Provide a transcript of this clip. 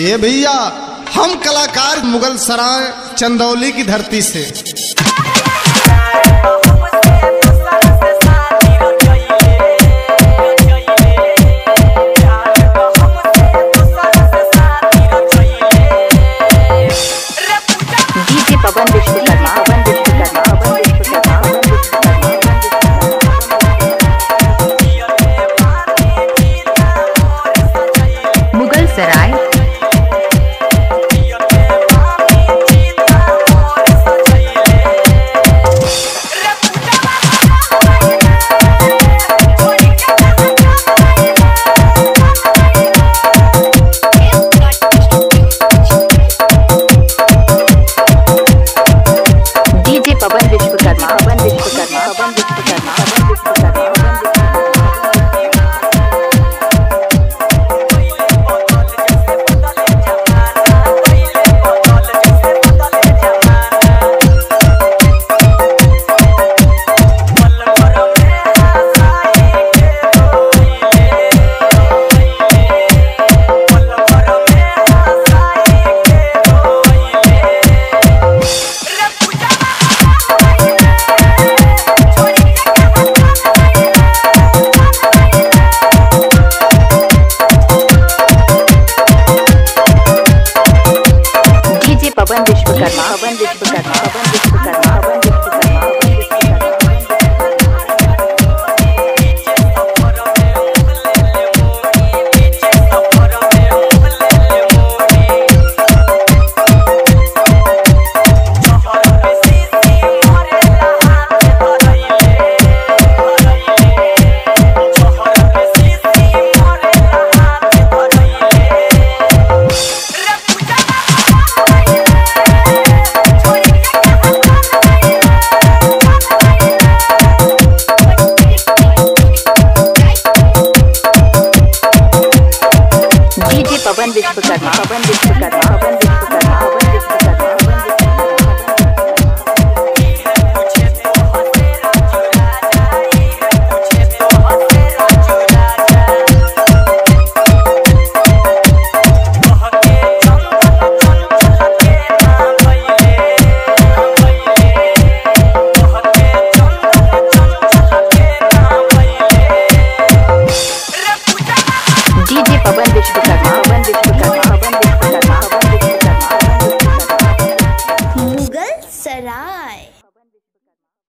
ये भैया हम कलाकार मुगल सराय चंदौली की धरती से। Bhavan Vishwakarma. Bhavan Vishwakarma. Bhavan forgot my.